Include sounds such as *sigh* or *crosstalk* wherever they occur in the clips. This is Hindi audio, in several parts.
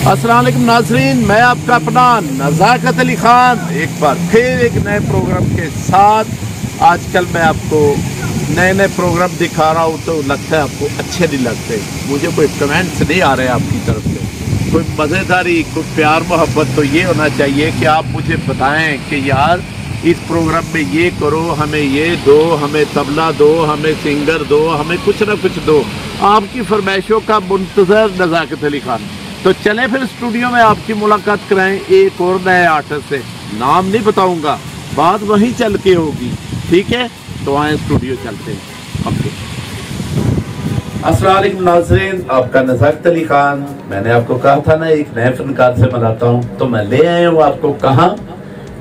असलम नाजरीन, मैं आपका अपना नज़ाकत अली ख़ान एक बार फिर एक नए प्रोग्राम के साथ। आजकल मैं आपको नए नए प्रोग्राम दिखा रहा हूँ तो लगता है आपको अच्छे नहीं लगते। मुझे कोई कमेंट्स नहीं आ रहे आपकी तरफ़ से। कोई मज़ेदारी, कोई प्यार, मोहब्बत तो ये होना चाहिए कि आप मुझे बताएँ कि यार, इस प्रोग्राम में ये करो, हमें ये दो, हमें तबला दो, हमें सिंगर दो, हमें कुछ ना कुछ दो। आपकी फरमाइशों का मुंतज़र नज़ाकत अली ख़ान। तो चले फिर स्टूडियो में आपकी मुलाकात कराएँ एक और नए आर्टिस्ट से। नाम नहीं बताऊँगा, बात वहीं चल के होगी। ठीक है? तो आए स्टूडियो चलते हैं। ओके। असलम नाजरीन, आपका नजाकत अली खान। मैंने आपको कहा था ना, एक नए फनकार से मिलाता हूँ। तो मैं ले आया हूँ आपको कहा?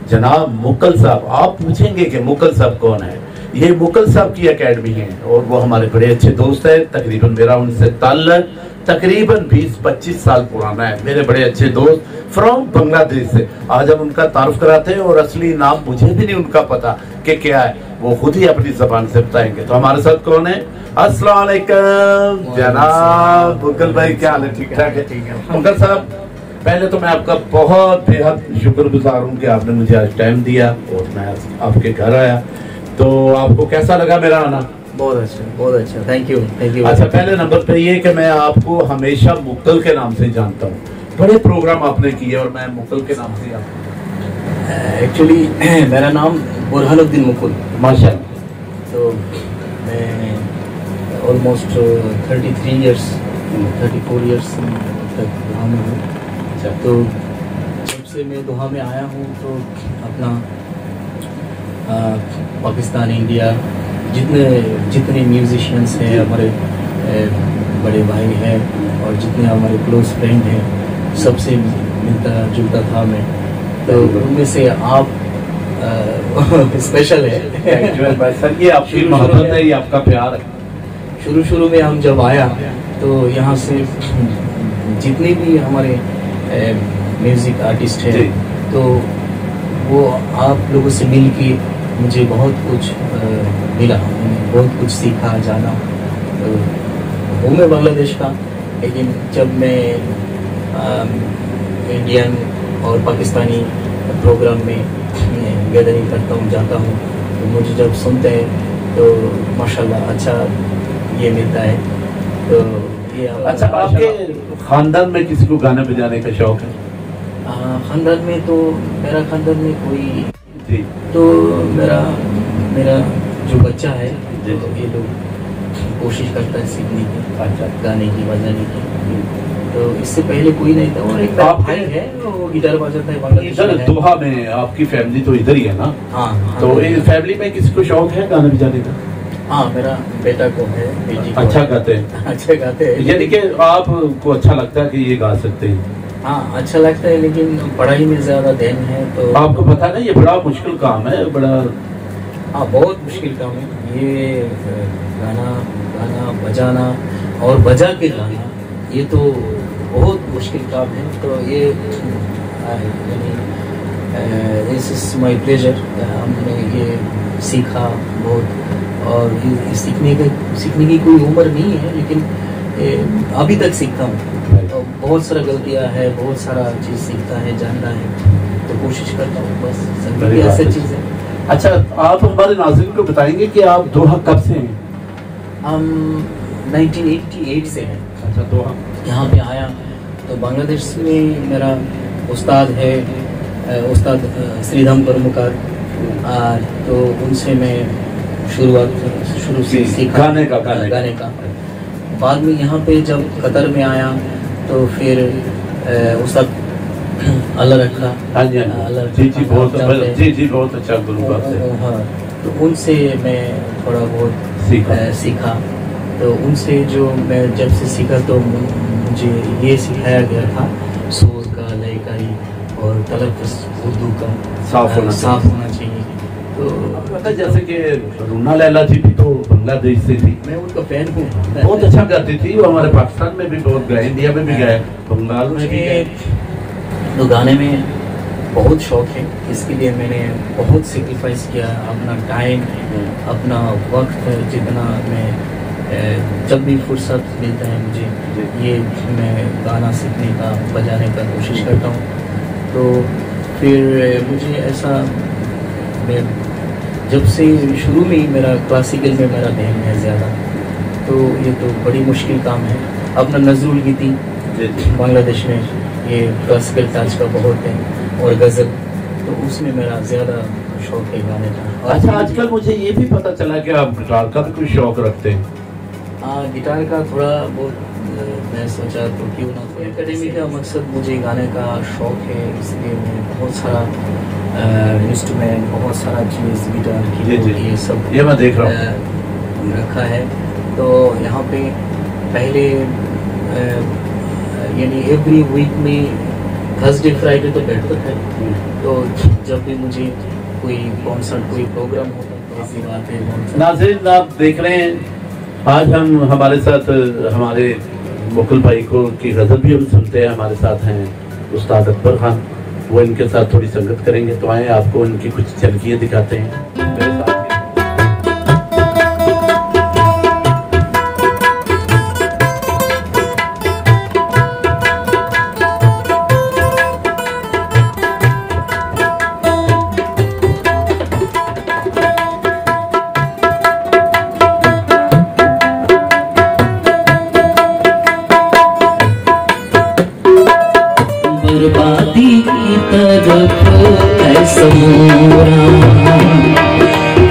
जनाब मुकल साहब, आप पूछेंगे कि मुकल साहब कौन है? ये मुकल साहब की एकेडमी है और वो हमारे बड़े अच्छे दोस्त हैं। तकरीबन मेरा उनसे ताल्लुक तकरीबन 20-25 साल पुराना है मेरे बड़े अच्छे दोस्त फ्रॉम बांग्लादेश से। आज हम उनका तारुफ कराते हैं और असली नाम मुझे भी नहीं उनका पता कि क्या है। वो खुद ही अपनी जबान से बताएँगे। तो हमारे साथ कौन है? अस्सलाम जनाब। मुगल भाई क्या हाल है? ठीक ठाक है? ठीक है। मुगल साहब पहले तो मैं आपका बहुत बेहद शुक्रगुजार हूँ कि आपने मुझे आज टाइम दिया और मैं आपके घर आया। तो आपको कैसा लगा मेरा आना? बहुत अच्छा बहुत अच्छा। थैंक यू थैंक यू अच्छा पहले नंबर पे ये कि मैं आपको हमेशा मुक्कल के नाम से जानता हूँ। बड़े प्रोग्राम आपने किए और मैं मुक्कल के नाम से एक्चुअली *clears throat* मेरा नाम बुरहानुद्दीन मुकुल माशा तो मैं almost thirty three years thirty four years तक दुहा में हूँ। अच्छा। तो जब से मैं दुहा में आया हूँ तो अपना पाकिस्तान इंडिया जितने जितने म्यूजिशियंस हैं हमारे बड़े भाई हैं और जितने हमारे क्लोज फ्रेंड हैं सबसे मिलता जुलता था मैं तो उनमें से आप स्पेशल है। सर ये आपकी मोहब्बत है ये आपका प्यार है? शुरू शुरू में हम जब आया तो यहाँ से जितने भी हमारे म्यूज़िक आर्टिस्ट हैं तो वो आप लोगों से मिल के मुझे बहुत कुछ मिला। मैंने बहुत कुछ सीखा जाना। तो हूँ मैं बांग्लादेश का लेकिन जब मैं इंडियन और पाकिस्तानी प्रोग्राम में गैदरिंग करता हूँ जाता हूँ तो मुझे जब सुनते हैं तो माशाल्लाह अच्छा ये मिलता है। तो ये अच्छा आपके खानदान में किसी को गाने बजाने का शौक है खानदान में तो मेरा खानदान में कोई जी तो मेरा मेरा जो बच्चा है जी। तो ये लोग कोशिश करता है सीखने की अच्छा। गाने की बजाने की। तो इससे पहले कोई नहीं था। और एक आप- भाई है? वो गिटार बजाता है बांग्लादेश इधर में। दोहा में आपकी फैमिली तो इधर ही है ना? हाँ हाँ, तो इस फैमिली में किसी को शौक है गाने बजाने का? हाँ मेरा बेटा को है बेटी को अच्छा है। गाते हैं। *laughs* अच्छा गाते हैं। यानी कि आपको अच्छा लगता है कि ये गा सकते हैं। हाँ अच्छा लगता है लेकिन पढ़ाई में ज़्यादा ध्यान है तो आपको पता ना ये बड़ा मुश्किल काम है बड़ा हाँ बहुत मुश्किल काम है। ये गाना गाना बजाना और बजा के गाना ये तो बहुत मुश्किल काम है। तो ये यानी दिस इज़ माय प्लेजर हमने ये सीखा बहुत। और ये सीखने के सीखने की कोई उम्र नहीं है लेकिन अभी तक सीखता हूँ। बहुत सारा गलतियाँ है बहुत सारा चीज़ सीखता है जानना है। तो कोशिश करता हूँ बस संगीत ऐसा चीज़। है अच्छा आप हमारे नाज़रीन को बताएँगे कि आप दोहा कब से हैं? हम 1988 से हैं। अच्छा दोहा। यहाँ पे आया तो बांग्लादेश में मेरा उस्ताद है उस्ताद श्रीधाम करमुकार तो उनसे मैं शुरुआत शुरू से सीखा। गाने का, गाने का। गाने का। बाद में यहाँ पे जब कतर में आया तो फिर उस्ताद *clears throat* अल्लाह रखा। हाँ जी हाँ जी। जी बहुत जानते हैं। जी जी बहुत अच्छा गुरु हाँ। तो उनसे मैं थोड़ा बहुत सीखा। सीखा। तो उनसे जो मैं जब से सीखा तो मुझे ये सिखाया गया था सुर का लय का ही और तलफ़ उर्दू का। साफ़ होना साफ़ होना चाहिए। तो पता जैसे कि रूना लैला जी भी तो बांग्लादेश से थी। मैं उनका फ़ैन हूँ। बहुत अच्छा गाती थी। वो हमारे पाकिस्तान में भी बहुत गए इंडिया में भी गए बंगाल में भी गए। तो गाने में बहुत शौक है। इसके लिए मैंने बहुत सेक्रीफाइस किया अपना टाइम अपना वक्त जितना मैं जब भी फुर्सत मिलता है मुझे ये मैं गाना सीखने का बजाने का कोशिश करता हूँ। तो फिर मुझे ऐसा मैं जब से शुरू में ही मेरा क्लासिकल में मेरा ध्यान है ज़्यादा तो ये तो बड़ी मुश्किल काम है। अपना नजरुल गीती बांग्लादेश में ये क्लासिकल टच का बहुत है और गज़ल तो उसमें मेरा ज़्यादा शौक है गाने का। अच्छा आजकल मुझे ये भी पता चला कि आप गिटार का भी कोई शौक रखते हैं। हाँ गिटार का थोड़ा बहुत मैं सोचा तो क्यों ना कोई एकेडमी का मकसद मुझे गाने का शौक है इसलिए मैं बहुत सारा इंस्ट्रूमेंट बहुत सारा चीज़ गिटार ये सब ये मैं देख रहा हूँ। रखा है। तो यहाँ पे पहले यानी एवरी वीक में थर्सडे फ्राइडे तो बैठता था तो जब भी मुझे कोई कॉन्सर्ट कोई प्रोग्राम होता तो ऐसी बात है। नाजिर आप देख रहे हैं आज हम हमारे साथ हमारे मुकुल भाई को की गज़ल भी हम सुनते हैं, हमारे साथ हैं उस्ताद अकबर खान। वो इनके साथ थोड़ी संगत करेंगे तो आए आपको इनकी कुछ झलकियाँ दिखाते हैं। तरफ़ है समोरा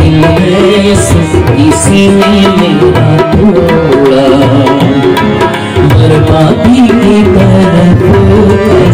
दिल में इसी मेरा बर्बादी की तरफ़ है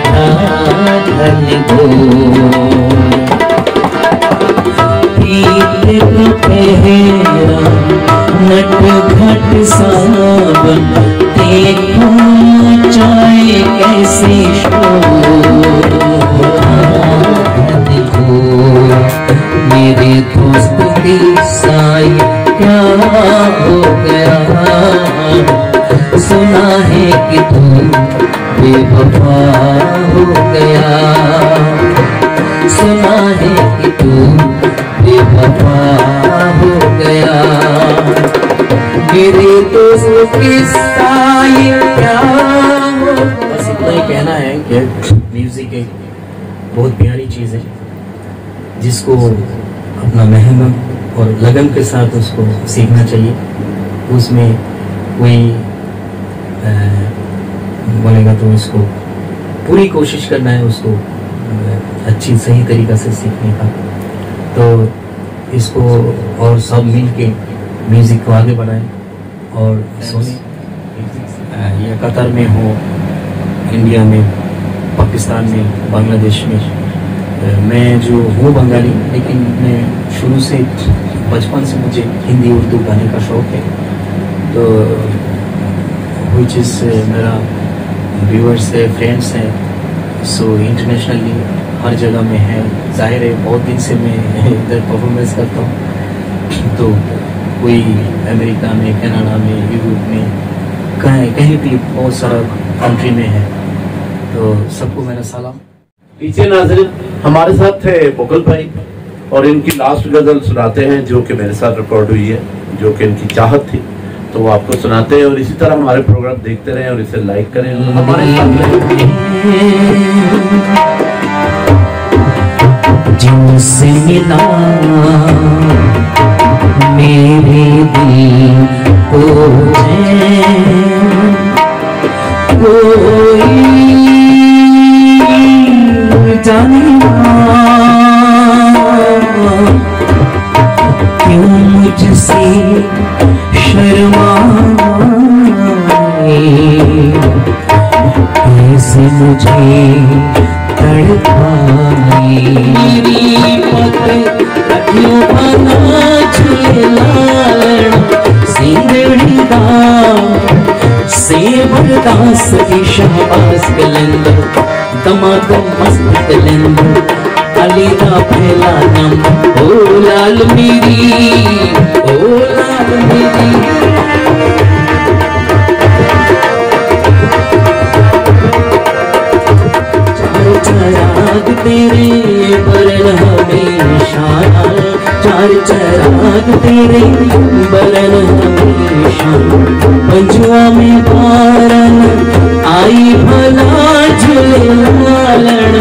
को। नट घट सावन, देखो चाहे कैसे मेरे दोस्त की साई क्या हो गया? सुना है कि तू बेवफा गया। सुना है गया। बस इतना ही कहना है कि म्यूज़िक एक बहुत प्यारी चीज़ है, जिसको अपना मेहनत और लगन के साथ उसको सीखना चाहिए। उसमें कोई बोलेगा तो इसको पूरी कोशिश करना है उसको अच्छी सही तरीका से सीखने का। तो इसको और सब मिल के म्यूज़िक को आगे बढ़ाएँ और सोनी या कतर में हो इंडिया में पाकिस्तान में बांग्लादेश में। मैं जो हूँ बंगाली लेकिन मैं शुरू से बचपन से मुझे हिंदी उर्दू गाने का शौक है। तो विच इज़ मेरा व्यूअर्स है फ्रेंड्स हैं सो इंटरनेशनली हर जगह में है। ज़ाहिर है, बहुत दिन से मैं इधर परफॉर्मेंस करता हूँ। तो कोई अमेरिका में, कनाडा में, यूरोप में, कहीं कहीं भी बहुत सारा कंट्री में है। तो सबको मेरा सलाम। पीछे नाजरीन, हमारे साथ थे बोकल भाई और इनकी लास्ट गज़ल सुनाते हैं, जो कि मेरे साथ रिकॉर्ड हुई है, जो कि इनकी चाहत थी। तो वो आपको सुनाते हैं और इसी तरह हमारे प्रोग्राम देखते रहें और इसे लाइक करें और हमारे जिनसे मिला मेरे दिल को कलंदर दमादम मस्त अली ओ लाल मेरी, ओ लाल मेरी। चार चराग तेरे बरन हमेशा चार चराग तेरे बरन हमेशा पंजुआ में पारन आई भला झूलालण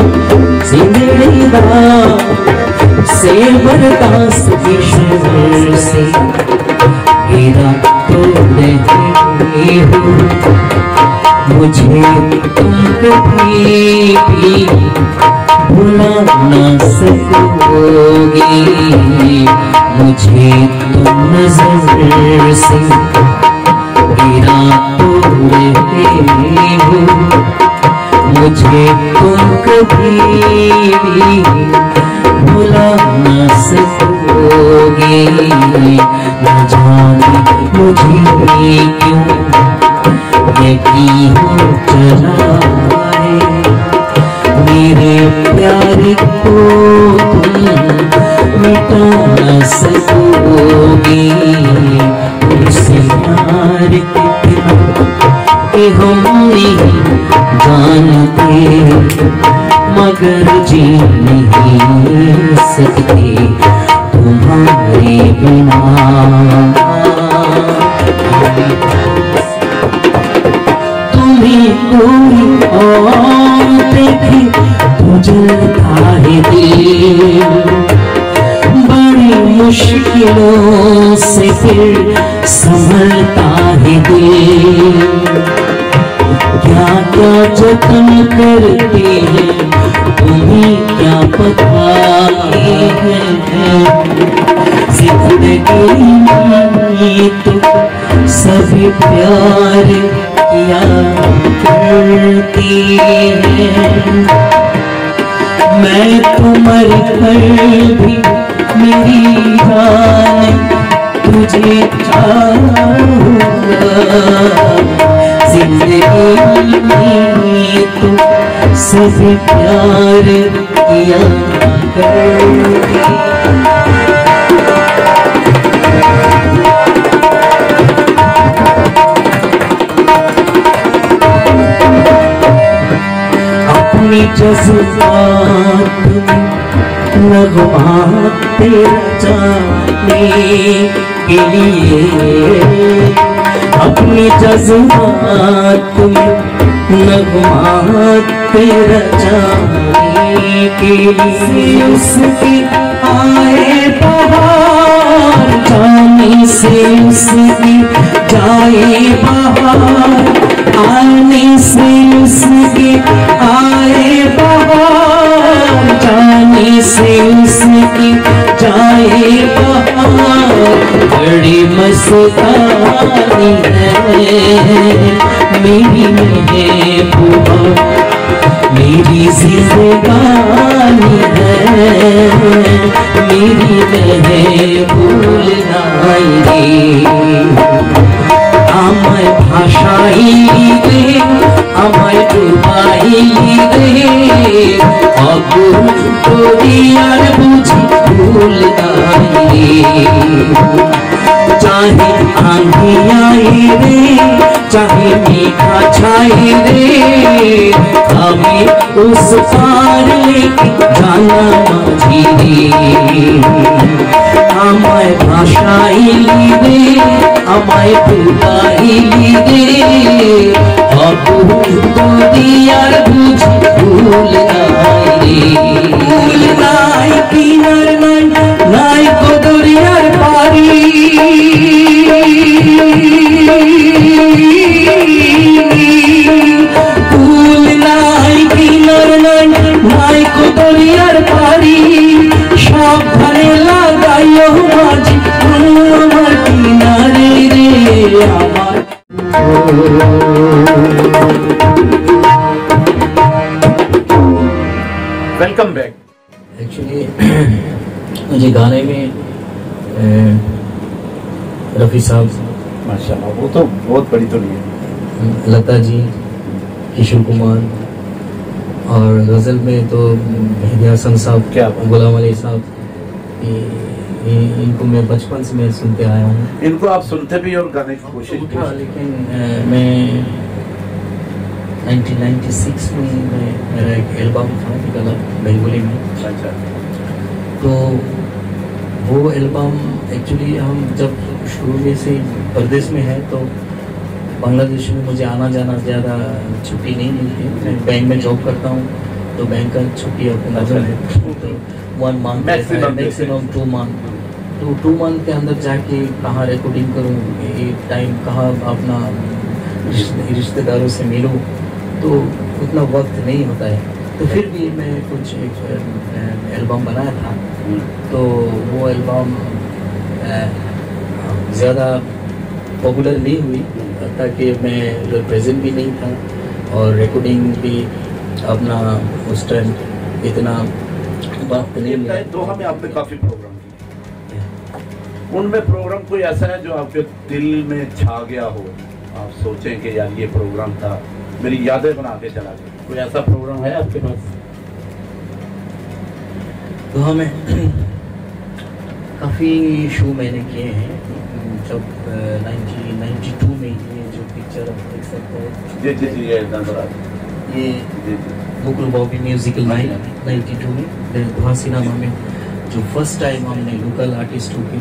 सिंगड़ी दा सेवर दास ईश्वर से। हीरा तो नहीं हूँ मुझे तुम कभी भी भुला न सकोगे। मुझे तुम नज़र से गिरा रहे हो मुझे तुम कभी भी भुला सकोगे न जाने मुझे क्यों यकी हो चला मेरे प्यार को तुम मिटा न सकोगे उसे प्यार कि हम नहीं जानते, मगर जी नहीं सकते तुम्हारे बिना। तुम्हें कोई और देखे तो जलता है दिल। बड़ी मुश्किलों से फिर संभलता है दिल। क्या क्या जतन करते हैं तुम्हें क्या पता है ज़िंदगी तो सभी प्यार किया करती है। मैं तो मर कर भी मेरी जान तुझे चाहूँगा। ज़िंदगी में तो सभी प्यार किया करती अपनी जज्बात में नगमात तेरा जाने के लिए। अपनी जज्बात में नगमात तेरा जाने के लिए। उसकी आए बहार जाने से उसकी जाए बहार, आने से उसके आए बहार, जाने से उसके जाए बहार, बड़ी मस्तानी है, मेरी महबूबा, मेरी जिंदगानी है, मेरी महबूल नाई আমায় ভাষাই দে আমায় ডুবাইলি। রে অগুণ আর বুঝি ভুল নাই চাহে আঙ্গিয়াই রে চাহে মিঠা ছাই রে আমি উস পার জানা মাঝি রে আমায় ভাষাই রে আমায় ডুবা Eli वेलकम बैक एक्चुअली मुझे गाने में रफ़ी साहब माशाल्लाह वो तो बहुत बड़ी दुनिया है। लता जी किशोर कुमार और गज़ल में तो मेहदी हसन साहब क्या। गुलाम अली साहब इनको मैं बचपन से मैं सुनते आया हूँ। इनको आप सुनते भी और गाने की कोशिश उठा लेकिन मैं 1996 में मैं मेरा एक एल्बम था निकला बेंगोली में। अच्छा। तो वो एल्बम एक्चुअली हम जब शुरू में से प्रदेश में है तो बांग्लादेश में मुझे आना जाना ज़्यादा छुट्टी नहीं मिलती। मैं बैंक में जॉब करता हूँ तो बैंक का छुट्टी अपना अच्छा। तो one month maximum two month तो टू मंथ के अंदर जाके कहाँ रिकॉर्डिंग करूँ? एक टाइम कहाँ अपना रिश्तेदारों से मिलूँ? तो उतना वक्त नहीं होता है। तो फिर भी मैं कुछ एक एल्बम बनाया था। तो वो एल्बम ज़्यादा पॉपुलर नहीं हुई ताकि मैं प्रेजेंट भी नहीं था और रिकॉर्डिंग भी अपना उस टाइम इतना वक्त नहीं मिला। दोहा में आपने काफ़ी प्रोग्राम उनमें प्रोग्राम कोई ऐसा है जो आपके दिल में छा गया हो? आप सोचें कि यार ये प्रोग्राम था मेरी यादें बना के चला गया। कोई ऐसा प्रोग्राम है आपके पास? तो हमें *clears throat* काफ़ी शो मैंने किए हैं। जब नाइनटीन नाइन्टी टू में ये जो पिक्चर आप देख सकते हैं। जी जी जी ये ये Mukul Bobby musical night ninety two में सिनेमा में जो फ़र्स्ट टाइम हमने लोकल आर्टिस्टों के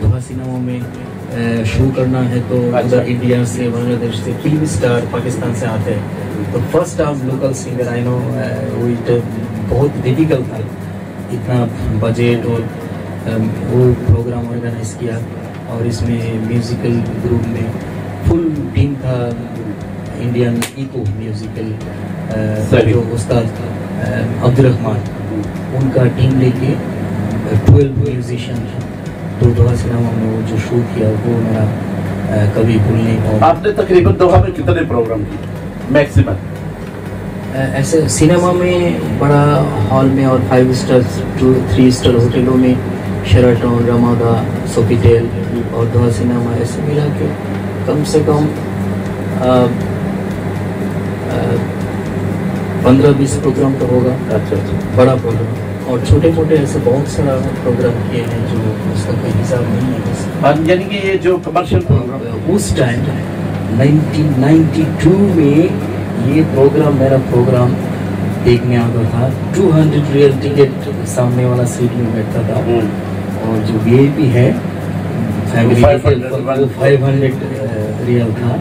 वहाँ सिनेमा में शो करना है तो अच्छा। इंडिया से बांग्लादेश से फ़िल्म स्टार पाकिस्तान से आते हैं तो first time local singer I know वो इट बहुत डिफ़िकल्ट था इतना बजट और वो प्रोग्राम ऑर्गेनाइज किया और इसमें म्यूजिकल ग्रुप में फुल टीम था इंडियन इको म्यूजिकल। जो उस्ताद अ, अब्दुल उनका टीम लेके ट्वेल्व म्यूजिशियन तो दोहा सिनेमा में वो जो शो किया वो मेरा कभी भूल नहीं पाऊँगा। आपने तकरीबन दोहा में कितने प्रोग्राम किए? मैक्सिमम ऐसे सिनेमा में बड़ा हॉल में और five star two three star होटलों में शेराटन रमादा सोफिटेल और दोहा सिनेमा ऐसे मिला के कम से कम पंद्रह बीस प्रोग्राम तो होगा। अच्छा अच्छा। बड़ा प्रोग्राम और छोटे मोटे ऐसे बहुत सारा प्रोग्राम किए हैं जो उसका कोई हिसाब नहीं है यानी कि ये जो कमर्शियल प्रोग्राम उस टाइम 1992 में ये प्रोग्राम मेरा प्रोग्राम देखने आता था। 200 रियल टिकट सामने वाला सीट में बैठता था। और जो वीआईपी है फैमिली 500 वो 500 रियल था।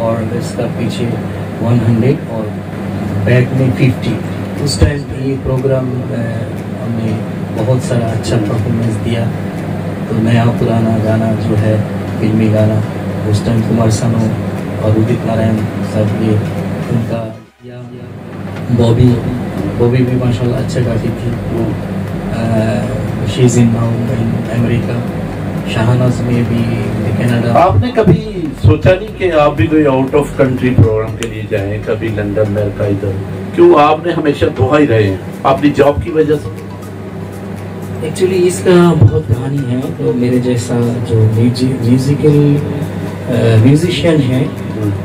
और इसका पीछे 100 और बैक में 50 उस टाइम ये प्रोग्राम हमने बहुत सारा अच्छा परफॉर्मेंस दिया। तो नया पुराना गाना जो है, फिल्मी गाना उस टाइम कुमार सानू और उदित नारायण साहब ये उनका या बॉबी बॉबी भी माशाल्लाह अच्छा गाती थी। She is in now in America Shahnaz में भी कनाडा आपने कभी सोचा नहीं कि आप भी कोई आउट ऑफ़ कंट्री प्रोग्राम के लिए जाएँ, कभी लंदन अमेरिका इधर? क्यों? आपने हमेशा दोहा ही रहे हैं। अपनी जॉब की वजह से एक्चुअली इसका बहुत कहानी है। तो मेरे जैसा जो म्यूजिकल म्यूजिशियन है,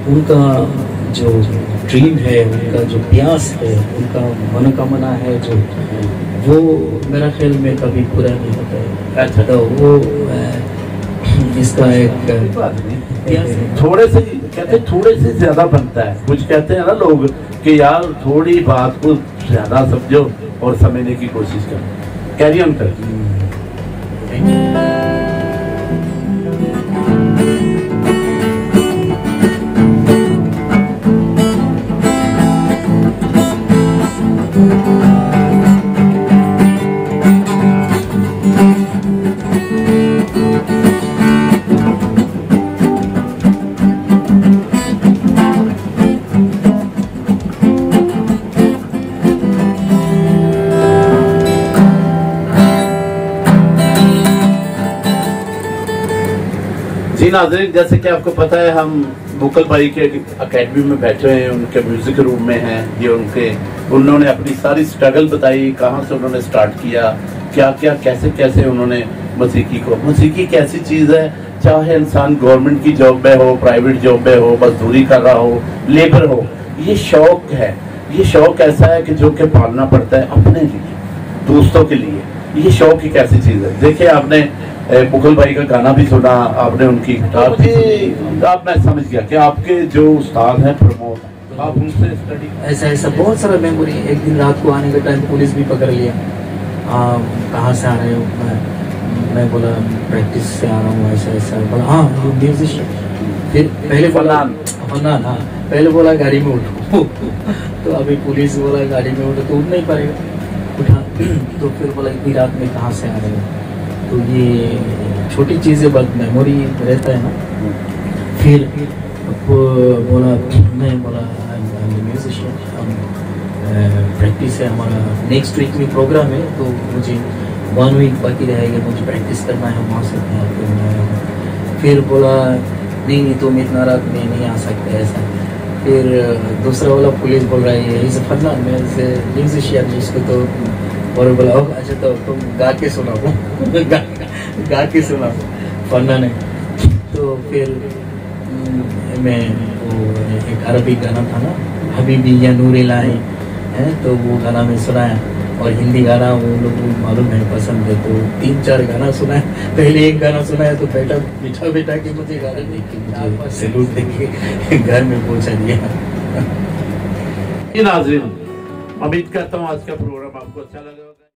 उनका जो ड्रीम है, उनका जो प्यास है, उनका मनोकामना है, जो वो मेरा ख्याल में कभी पूरा नहीं होता है। अच्छा तो वो इसका एक थोड़े से, कहते थोड़े से ज़्यादा बनता है। कुछ कहते हैं ना लोग कि यार थोड़ी बात को ज़्यादा समझो और समझने की कोशिश करो। कैरी ऑन कर। नाजरीन, जैसे कि आपको पता है, हम मुकल भाई के अकेडमी में बैठे हैं, उनके म्यूज़िक रूम में हैं, ये उनके, उन्होंने अपनी सारी स्ट्रगल बताई, कहाँ से उन्होंने स्टार्ट किया, क्या क्या, कैसे कैसे उन्होंने मसीकी को, मसीकी एक ऐसी चीज़ है, चाहे इंसान गवर्नमेंट की जॉब में हो प्राइवेट जॉब में हो, मजदूरी कर रहा हो लेबर हो, ये शौक है, ये शौक ऐसा है कि जो कि पालना पड़ता है अपने लिए, दोस्तों के लिए, ये शौक एक ऐसी चीज़ है। देखिए, आपने मुगल भाई का गाना भी सुना आपने उनकी गिटार भी आप मैं समझ गया कि आपके जो उस्ताद हैं प्रमोद आप उनसे स्टडी ऐसा ऐसा बहुत सारा मेमोरी एक दिन रात को आने के टाइम पुलिस भी पकड़ लिया। कहाँ से आ रहे हो? मैं मैं बोला प्रैक्टिस से आ रहा हूँ ऐसा ऐसा। बोला हाँ म्यूजिशियन फिर पहले बोला। फरहान हाँ। पहले बोला गाड़ी में उठो। *laughs* तो अभी पुलिस बोला गाड़ी में उठो। तो उठ नहीं पाएगा। उठा। *clears throat* तो फिर बोला इतनी रात में कहाँ से आ रहे हो? तो ये छोटी चीज़ें बहुत मेमोरी रहता है ना। फिर वो बोला, मैं बोला म्यूजिशियन हम प्रैक्टिस है, हमारा नेक्स्ट वीक में प्रोग्राम है तो मुझे वन वीक बाकी रहेगा, मुझे प्रैक्टिस करना है, वहाँ से फिर मैं फिर बोला, नहीं नहीं, तुम इतना रात में नहीं आ सकते, ऐसा। फिर दूसरा वाला पुलिस बोल रहा है इसे फरना मैं म्यूजिशियन जिसको तो और बोला "ओ, अच्छा तो तुम गा के सुनाओ। गा, गा के सुनाओ फरना ने। तो फिर मैं वो एक अरबी गाना था ना हबीबी या नूर लाए है तो वो गाना मैं सुनाया। और हिंदी गाना वो लोग को मालूम है पसंद है तो तीन चार गाना सुना है पहले एक गाना सुना है तो बेटा बिठा बिठा के मुझे गाना देख के सैल्यूट देख के घर में पहुँचा दिया। नाजरीन उम्मीद करता हूँ आज का प्रोग्राम आपको अच्छा लगा